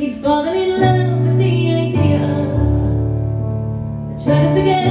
Keep falling in love with the idea of us I try to forget